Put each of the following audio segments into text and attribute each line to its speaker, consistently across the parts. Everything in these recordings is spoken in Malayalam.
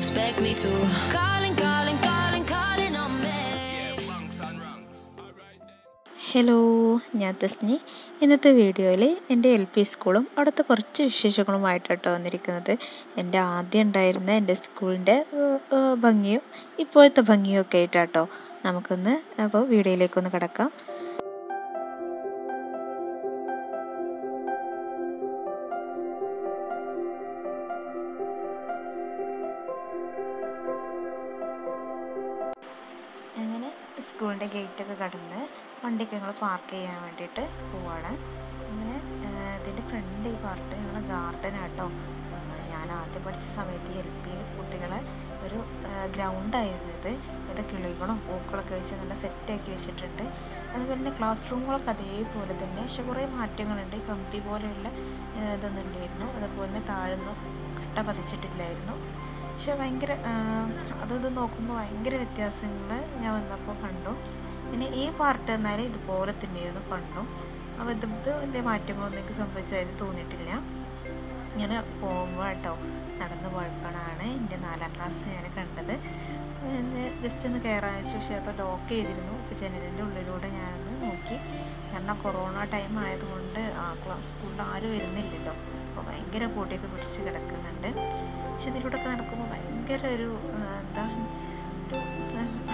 Speaker 1: expect me to. Calling, calling, calling, calling on me. Hello ഞാൻ തസ്നി ഇന്നത്തെ വീഡിയോയിൽ എന്റെ എൽ പി സ്കൂളും അവിടുത്തെ കുറച്ച് വിശേഷങ്ങളുമായിട്ട് കേട്ടോ വന്നിരിക്കുന്നത് എന്റെ ആദ്യം ഉണ്ടായിരുന്ന എന്റെ സ്കൂളിന്റെ ഭംഗിയും ഇപ്പോഴത്തെ ഭംഗിയും ഒക്കെ ആയിട്ടാട്ടോ നമുക്കൊന്ന് അപ്പോൾ വീഡിയോയിലേക്കൊന്ന് കിടക്കാം സ്കൂളിന്റെ ഗേറ്റൊക്കെ കടന്ന് വണ്ടിയൊക്കെ ഞങ്ങൾ പാർക്ക് ചെയ്യാൻ വേണ്ടിയിട്ട് പോവാണ്. അങ്ങനെ ഇതിന്റെ ഫ്രണ്ട് ഈ പാർട്ട് ഞങ്ങൾ ഗാർഡൻ ആട്ടോ. ഞാൻ ആദ്യം പഠിച്ച സമയത്ത് എൽ പി കുട്ടികളെ ഒരു ഗ്രൗണ്ടായിരുന്നു ഇത്. ഇവിടെ കിളികളും പൂക്കളൊക്കെ വെച്ച് നല്ല സെറ്റാക്കി വെച്ചിട്ടുണ്ട്. അതുപോലെ തന്നെ ക്ലാസ് റൂമുകളൊക്കെ അതേപോലെ തന്നെ. പക്ഷെ കുറേ മാറ്റങ്ങളുണ്ട്. കമ്പി പോലെയുള്ള ഇതൊന്നും ഇല്ലായിരുന്നു. അതുപോലെ തന്നെ താഴ്ന്നു കട്ട പതിച്ചിട്ടില്ലായിരുന്നു. പക്ഷെ ഭയങ്കര അതൊന്ന് നോക്കുമ്പോൾ ഭയങ്കര വ്യത്യാസങ്ങൾ ഞാൻ വന്നപ്പോൾ പിന്നെ ഈ പാർട്ട് പറഞ്ഞാൽ ഇതുപോലെ തന്നെയായിരുന്നു പണ്ടും അപ്പോൾ ഇത് വലിയ മാറ്റങ്ങളൊന്നും എനിക്ക് സംഭവിച്ചതായിട്ട് തോന്നിയിട്ടില്ല. ഇങ്ങനെ പോകുമ്പോൾ കേട്ടോ നടന്നു പോയപ്പോഴാണ് എന്റെ നാലാം ക്ലാസ് ഞാൻ കണ്ടത്. ജസ്റ്റ് ഒന്ന് കയറാൻ വെച്ചു പക്ഷേ അപ്പോൾ ലോക്ക് ചെയ്തിരുന്നു. അപ്പോൾ ജനലിന്റെ ഉള്ളിലൂടെ ഞാനൊന്ന് നോക്കി. കാരണം കൊറോണ ടൈം ആയതുകൊണ്ട് ആ ക്ലാസ് സ്കൂളിൽ ആരും വരുന്നില്ലല്ലോ അപ്പോൾ ഭയങ്കര പൊടിയൊക്കെ പിടിച്ച് കിടക്കുന്നുണ്ട്. പക്ഷെ ഇതിലൂടെയൊക്കെ നടക്കുമ്പോൾ ഭയങ്കര ഒരു എന്താ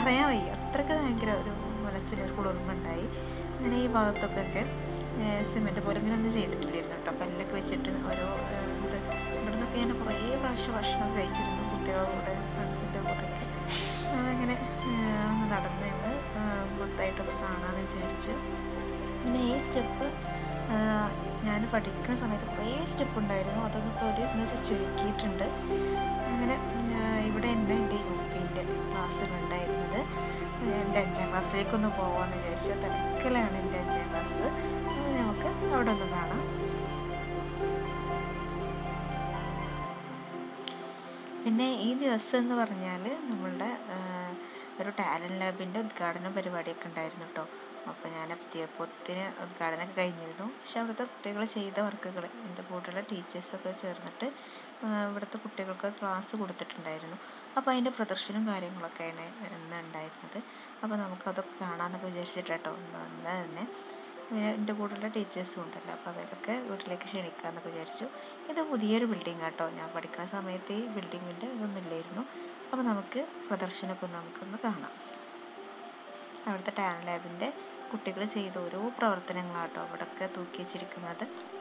Speaker 1: പറയാൻ വയ്യ. അത്രയ്ക്ക് ഭയങ്കര ഒരു മനസ്സിലൊരു കുളിർമുണ്ടായി അങ്ങനെ ഈ ഭാഗത്തൊക്കെ സിമെന്റ് പോലെ ഇങ്ങനെ ഒന്നും ചെയ്തിട്ടില്ലായിരുന്നു കേട്ടോ. കല്ലൊക്കെ വെച്ചിട്ട് ഓരോ ഇത് ഇവിടെ നിന്നൊക്കെ ഞാൻ കുറേ പ്രാവശ്യം ഭക്ഷണം കഴിച്ചിരുന്നു കുട്ടികളുടെ കൂടെ ഫ്രണ്ട്സിന്റെ കൂടെയൊക്കെ അങ്ങനെ നടന്ന് ഞങ്ങൾ മൊത്തമായിട്ടൊന്ന് കാണാമെന്ന് വിചാരിച്ച്. പിന്നെ ഈ സ്റ്റെപ്പ് ഞാൻ പഠിക്കുന്ന സമയത്ത് കുറേ സ്റ്റെപ്പ് ഉണ്ടായിരുന്നു. അതൊന്നും ഇപ്പോൾ ഒരു വെച്ചാൽ ചുരുക്കിയിട്ടുണ്ട്. അങ്ങനെ ഇവിടെ ഉണ്ട് എന്റെ യു പിന്റെ ക്ലാസ്സുകളുണ്ടായിരുന്നത് എന്റെ അഞ്ചാം ക്ലാസ്സിലേക്കൊന്ന് പോകാമെന്ന് വിചാരിച്ചു തിരക്കിലാണ് എന്റെ അഞ്ചാം ക്ലാസ്. നമുക്ക് അവിടെ ഒന്ന് കാണാം. പിന്നെ ഈ ദിവസം എന്ന് പറഞ്ഞാൽ നമ്മളുടെ ഒരു ടാലന്റ് ലാബിന്റെ ഉദ്ഘാടന പരിപാടിയൊക്കെ ഉണ്ടായിരുന്നു കേട്ടോ അപ്പോൾ ഞാൻ എത്തിയപ്പോത്തിന് ഉദ്ഘാടനമൊക്കെ കഴിഞ്ഞിരുന്നു. പക്ഷെ അവിടുത്തെ കുട്ടികൾ ചെയ്ത വർക്കുകൾ എന്റെ കൂടെയുള്ള ടീച്ചേഴ്സൊക്കെ ചേർന്നിട്ട് ഇവിടുത്തെ കുട്ടികൾക്ക് ക്ലാസ് കൊടുത്തിട്ടുണ്ടായിരുന്നു. അപ്പോൾ അതിന്റെ പ്രദർശനവും കാര്യങ്ങളൊക്കെയാണ് ഇന്ന് ഉണ്ടായിരുന്നത്. അപ്പോൾ നമുക്കതൊക്കെ കാണാമെന്നൊക്കെ വിചാരിച്ചിട്ട് കേട്ടോ ഒന്ന് തന്നെ എന്റെ കൂടെയുള്ള ടീച്ചേഴ്സും ഉണ്ടല്ലോ. അപ്പോൾ അവരൊക്കെ വീട്ടിലേക്ക് ക്ഷണിക്കാമെന്നൊക്കെ വിചാരിച്ചു. ഇത് പുതിയൊരു ബിൽഡിംഗ് കേട്ടോ ഞാൻ പഠിക്കുന്ന സമയത്ത് ഈ ബിൽഡിങ്ങിന്റെ ഇതൊന്നും ഇല്ലായിരുന്നു. അപ്പോൾ നമുക്ക് പ്രദർശനമൊക്കെ നമുക്കൊന്ന് കാണാം. അവിടുത്തെ ടാൻ ലാബിന്റെ കുട്ടികൾ ചെയ്ത ഓരോ പ്രവർത്തനങ്ങളാട്ടോ അവിടെയൊക്കെ തൂക്കി വെച്ചിരിക്കുന്നത്.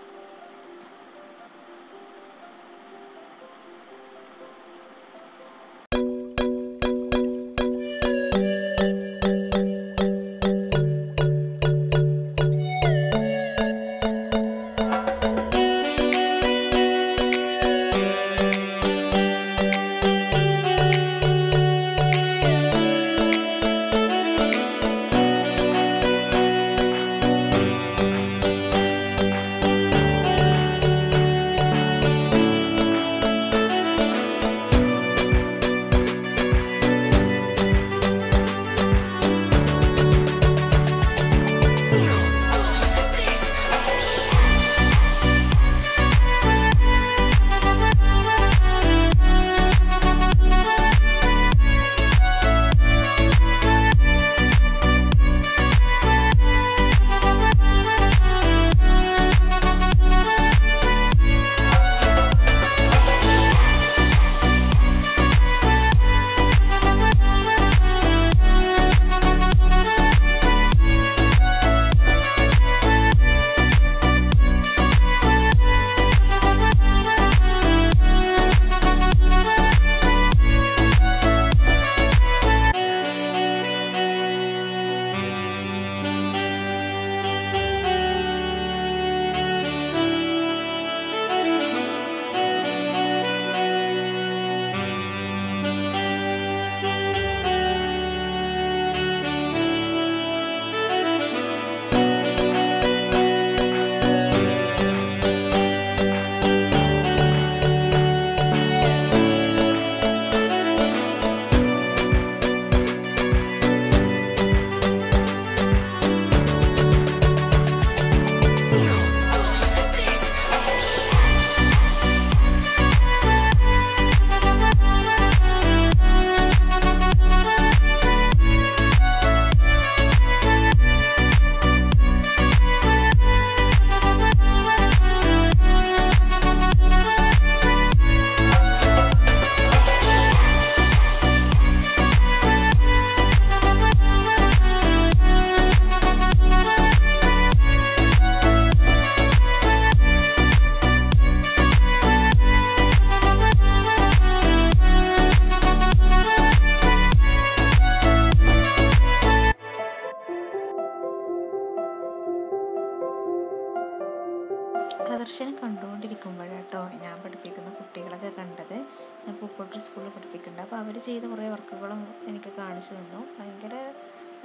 Speaker 1: ഫംഗ്ഷൻ കണ്ടുകൊണ്ടിരിക്കുമ്പോഴാട്ടോ ഞാൻ പഠിപ്പിക്കുന്ന കുട്ടികളൊക്കെ കണ്ടത്. ഞാൻ പൂക്കോട്ടൂർ സ്കൂളിൽ പഠിപ്പിക്കുന്നുണ്ട്. അപ്പോൾ അവർ ചെയ്ത കുറേ വർക്കുകളും എനിക്ക് കാണിച്ചു തന്നു. ഭയങ്കര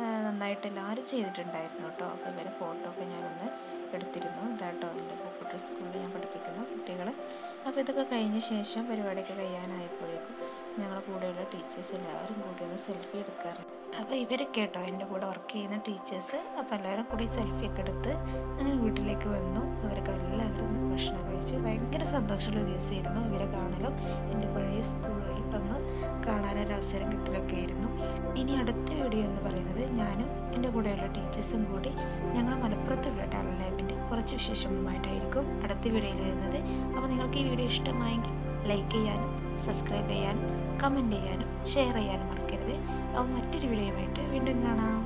Speaker 1: നന്നായിട്ട് എല്ലാവരും ചെയ്തിട്ടുണ്ടായിരുന്നു കേട്ടോ. അപ്പോൾ ഇവരെ ഫോട്ടോ ഒക്കെ ഞാനൊന്ന് എടുത്തിരുന്നു. ഇതാട്ടോ എന്റെ പൂക്കോട്ടൂർ സ്കൂളിൽ ഞാൻ പഠിപ്പിക്കുന്ന കുട്ടികൾ അപ്പോൾ ഇതൊക്കെ കഴിഞ്ഞ ശേഷം പരിപാടിയൊക്കെ കഴിയാനായപ്പോഴേക്കും ഞങ്ങളെ കൂടെയുള്ള ടീച്ചേഴ്സ് എല്ലാവരും കൂടി ഒന്ന് സെൽഫി എടുക്കാറുണ്ട് അപ്പോൾ ഇവരൊക്കെ കേട്ടോ എന്റെ കൂടെ വർക്ക് ചെയ്യുന്ന ടീച്ചേഴ്സ് അപ്പോൾ എല്ലാവരും കൂടി സെൽഫി ഒക്കെ എടുത്ത് ഞങ്ങൾ വീട്ടിലേക്ക് വന്നു. അവരൊക്കെ എല്ലാവരും ഭക്ഷണം കഴിച്ചു. ഭയങ്കര സന്തോഷമുള്ള ദിവസമായിരുന്നു ഇവരെ കാണലും. എന്റെ പഴയ സ്കൂളിലൊന്ന് അടുത്ത വീഡിയോ എന്ന് പറയുന്നത് ഞാനും എന്റെ കൂടെയുള്ള ടീച്ചേഴ്സും കൂടി ഞങ്ങൾ മലപ്പുറത്തുള്ള ടാലൻ ലാബിന്റെ കുറച്ച് വിശേഷങ്ങളുമായിട്ടായിരിക്കും അടുത്ത വീഡിയോയിൽ വരുന്നത്. അപ്പോൾ നിങ്ങൾക്ക് ഈ വീഡിയോ ഇഷ്ടമായെങ്കിൽ ലൈക്ക് ചെയ്യാനും സബ്സ്ക്രൈബ് ചെയ്യാനും കമന്റ് ചെയ്യാനും ഷെയർ ചെയ്യാനും മറക്കരുത്. അപ്പോൾ മറ്റൊരു വീഡിയോയുമായിട്ട് വീണ്ടും കാണാം.